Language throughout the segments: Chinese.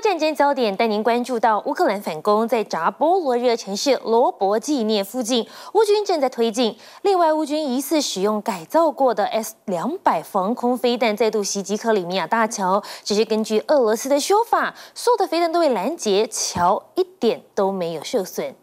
战争焦点带您关注到乌克兰反攻，在扎波罗热城市罗伯纪念附近，乌军正在推进。另外，乌军疑似使用改造过的 S 两百防空飞弹再度袭击克里米亚大桥，只是根据俄罗斯的说法，所有的飞弹都被拦截，桥一点都没有受损。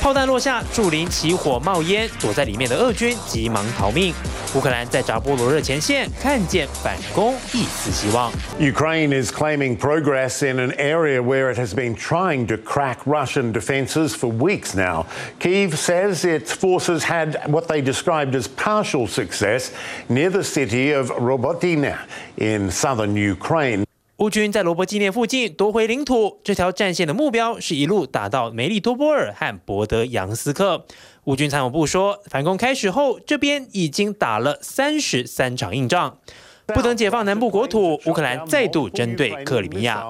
炮弹落下，树林起火冒烟，躲在里面的俄军急忙逃命。乌克兰在扎波罗热前线看见反攻一丝希望。Ukraine is claiming progress in an area where it has been trying to crack Russian defenses for weeks now. Kyiv says its forces had what they described as partial success near the city of Robotyne in southern Ukraine. 乌军在罗伯纪念附近夺回领土，这条战线的目标是一路打到梅利托波尔和博德扬斯克。乌军参谋部说，反攻开始后，这边已经打了三十三场硬仗。不等解放南部国土，乌克兰再度针对克里米亚。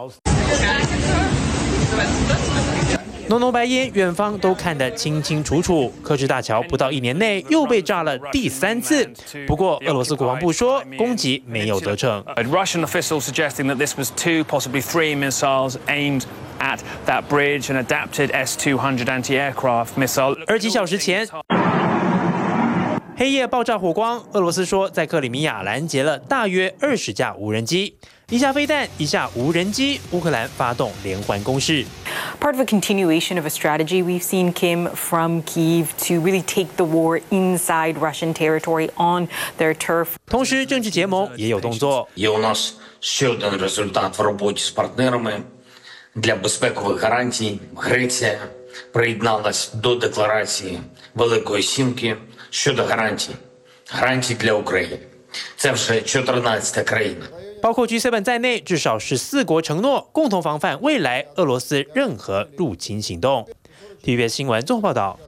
浓浓白烟，远方都看得清清楚楚。科治大桥不到一年内又被炸了第三次。不过，俄罗斯国防部说攻击没有得逞。Russian officials suggesting that this was two, possibly three missiles aimed at that bridge, and adapted S-200 anti-aircraft missile. 而几小时前，黑夜爆炸火光，俄罗斯说在克里米亚拦截了大约二十架无人机。一下飞弹，一下无人机，乌克兰发动连环攻势。Part of a continuation of a strategy we've seen Kim from Kiev to really take the war inside Russian territory on their turf. 同时，政治结盟也有动作。Є у нас ще один результат в роботі з партнерами для безпекових гарантій. Греція приєдналась до декларації Великої Сімки щодо гарантій. Гарантій для України. Це вже 14 країна. 包括 G7 在内，至少十四国承诺共同防范未来俄罗斯任何入侵行动。TVB 新闻综合报道。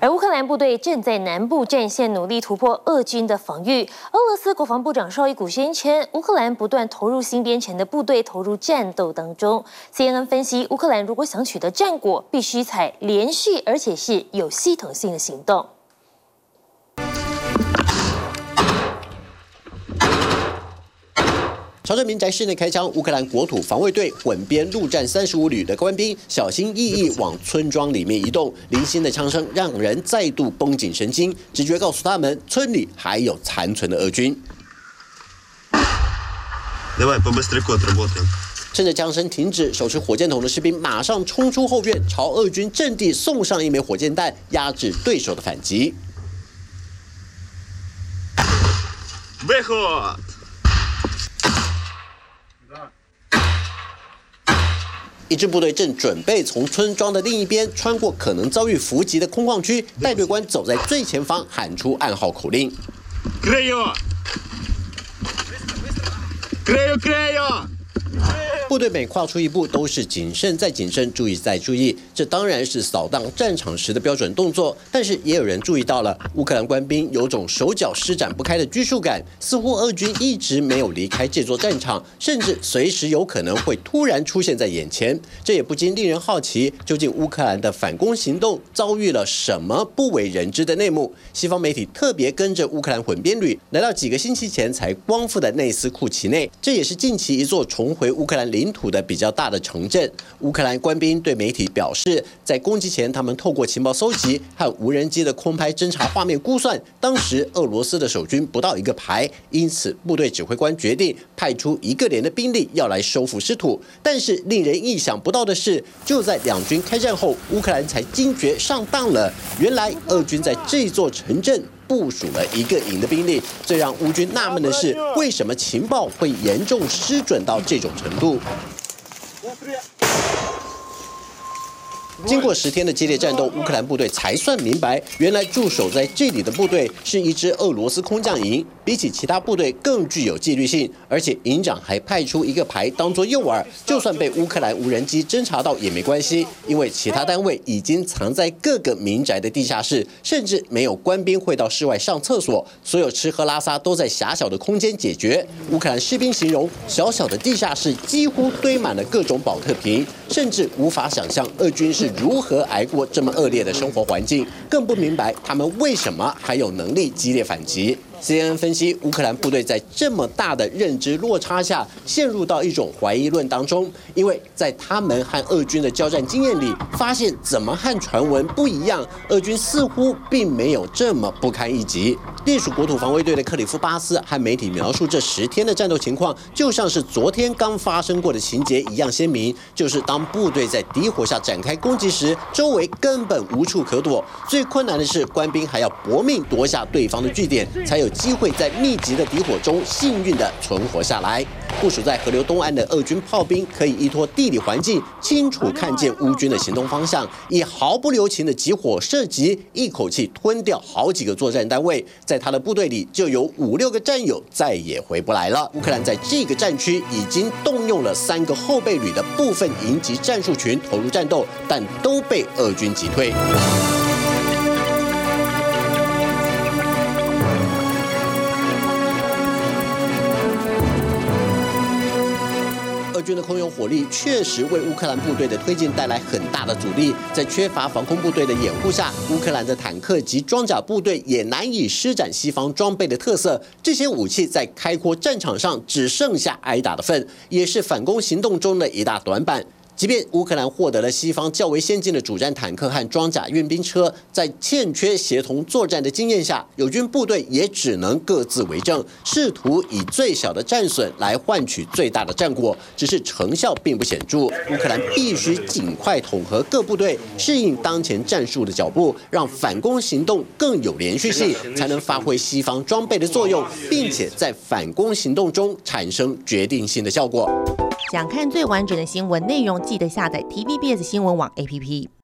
而乌克兰部队正在南部战线努力突破俄军的防御。俄罗斯国防部长绍伊古宣称，乌克兰不断投入新编成的部队投入战斗当中。CNN 分析，乌克兰如果想取得战果，必须采连续而且是有系统性的行动。 朝着民宅室内开枪，乌克兰国土防卫队混编陆战三十五旅的官兵小心翼翼往村庄里面移动，零星的枪声让人再度绷紧神经，直觉告诉他们村里还有残存的俄军。趁着枪声停止，手持火箭筒的士兵马上冲出后院，朝俄军阵地送上一枚火箭弹，压制对手的反击。一支部队正准备从村庄的另一边穿过可能遭遇伏击的空旷区，带队官走在最前方，喊出暗号口令。部队每跨出一步都是谨慎再谨慎，注意再注意。这当然是扫荡战场时的标准动作，但是也有人注意到了，乌克兰官兵有种手脚施展不开的拘束感，似乎俄军一直没有离开这座战场，甚至随时有可能会突然出现在眼前。这也不禁令人好奇，究竟乌克兰的反攻行动遭遇了什么不为人知的内幕？西方媒体特别跟着乌克兰混编旅来到几个星期前才光复的内斯库奇内，这也是近期一座重回乌克兰领领土的比较大的城镇。乌克兰官兵对媒体表示，在攻击前，他们透过情报搜集和无人机的空拍侦察画面估算，当时俄罗斯的守军不到一个排，因此部队指挥官决定派出一个连的兵力要来收复失土。但是令人意想不到的是，就在两军开战后，乌克兰才惊觉上当了。原来俄军在这座城镇。部署了一个营的兵力，最让乌军纳闷的是，为什么情报会严重失准到这种程度？经过十天的激烈战斗，乌克兰部队才算明白，原来驻守在这里的部队是一支俄罗斯空降营，比起其他部队更具有纪律性，而且营长还派出一个排当做诱饵，就算被乌克兰无人机侦察到也没关系，因为其他单位已经藏在各个民宅的地下室，甚至没有官兵会到室外上厕所，所有吃喝拉撒都在狭小的空间解决。乌克兰士兵形容，小小的地下室几乎堆满了各种保特瓶，甚至无法想象俄军是如何挨过这么恶劣的生活环境？更不明白他们为什么还有能力激烈反击。CNN 分析，乌克兰部队在这么大的认知落差下，陷入到一种怀疑论当中，因为在他们和俄军的交战经验里，发现怎么和传闻不一样，俄军似乎并没有这么不堪一击。隶属国土防卫队的克里夫巴斯和媒体描述这十天的战斗情况，就像是昨天刚发生过的情节一样鲜明。就是当部队在敌火下展开攻击时，周围根本无处可躲。最困难的是，官兵还要搏命夺下对方的据点，才有机会在密集的敌火中幸运地存活下来。部署在河流东岸的俄军炮兵可以依托地理环境，清楚看见乌军的行动方向，以毫不留情的集火射击，一口气吞掉好几个作战单位。在他的部队里，就有五六个战友再也回不来了。乌克兰在这个战区已经动用了三个后备旅的部分营级战术群投入战斗，但都被俄军击退。俄军的空用火力确实为乌克兰部队的推进带来很大的阻力，在缺乏防空部队的掩护下，乌克兰的坦克及装甲部队也难以施展西方装备的特色。这些武器在开阔战场上只剩下挨打的份，也是反攻行动中的一大短板。即便乌克兰获得了西方较为先进的主战坦克和装甲运兵车，在欠缺协同作战的经验下，友军部队也只能各自为政，试图以最小的战损来换取最大的战果，只是成效并不显著。乌克兰必须尽快统合各部队，适应当前战术的脚步，让反攻行动更有连续性，才能发挥西方装备的作用，并且在反攻行动中产生决定性的效果。想看最完整的新闻内容，记得下载 TVBS 新闻网 APP。